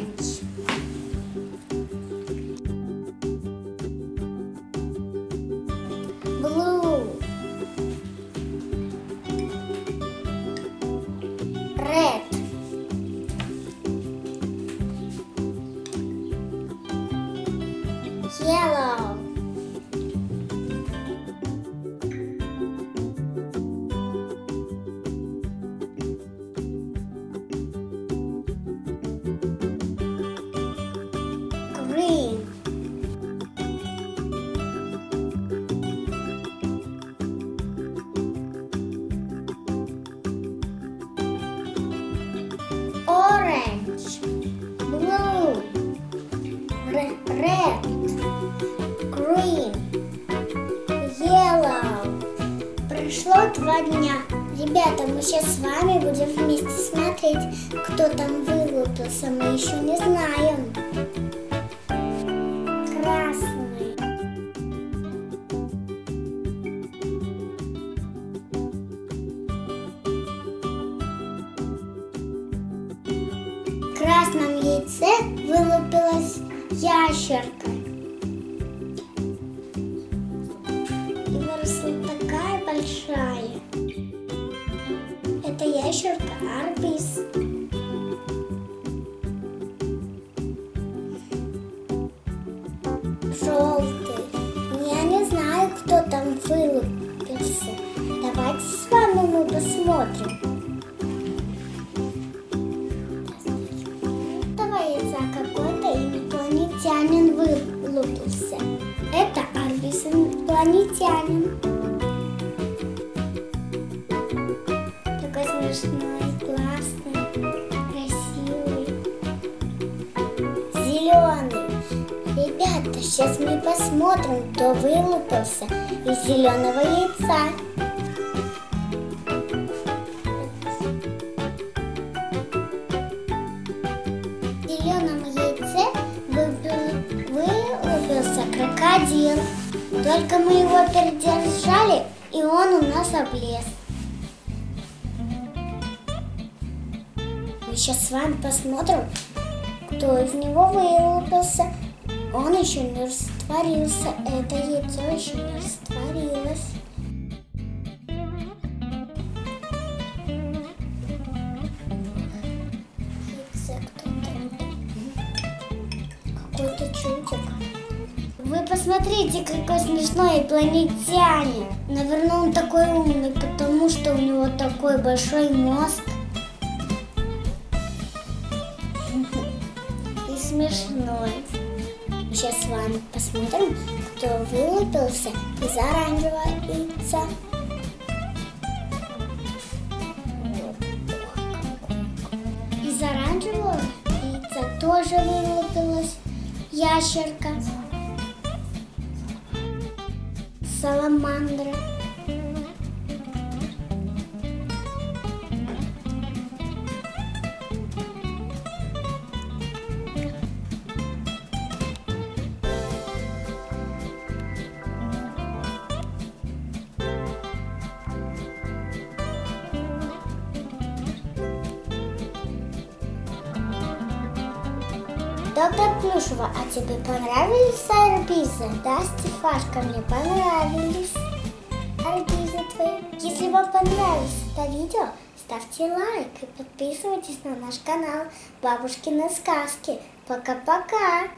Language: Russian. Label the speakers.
Speaker 1: noite. Red. Green. Yellow. Прошло два дня. Ребята, мы сейчас с вами будем вместе смотреть, кто там вылупился. Мы еще не знаем. Красный. В красном яйце вылупилась ящерка. И выросла такая большая. Это ящерка Арбис. Желтый. Я не знаю, кто там вылупился. Давайте с вами мы посмотрим. Инопланетянин. Такой смешной, классный, красивый, зеленый. Ребята, сейчас мы посмотрим, кто вылупился из зеленого яйца. В зеленом яйце вылупился крокодил. Только мы его передержали, и он у нас облез. Мы сейчас с вами посмотрим, кто из него вылупился. Он еще не растворился. Это яйцо еще не растворилось. Яйце кто-то. Какой-то чудик. Вы посмотрите, какой смешной инопланетянин. Наверное, он такой умный, потому что у него такой большой мозг. И смешной. Сейчас с вами посмотрим, кто вылупился из оранжевого яйца. Из оранжевого яйца тоже вылупилась ящерка. Саламандра. Доктор Плюшева, а тебе понравились арбизы? Да, Стефашка, мне понравились арбизы твои. Если вам понравилось это видео, ставьте лайк и подписывайтесь на наш канал Бабушкины сказки. Пока-пока!